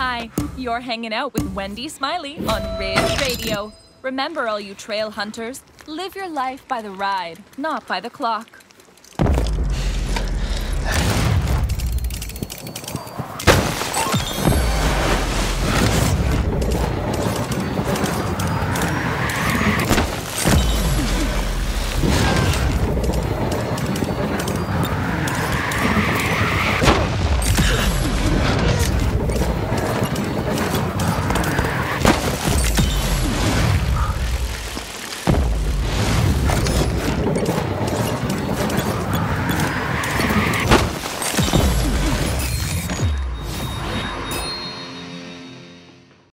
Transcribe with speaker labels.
Speaker 1: Hi, you're hanging out with Wendy Smiley on Ridge Radio. Remember, all you trail hunters, live your life by the ride, not by the clock.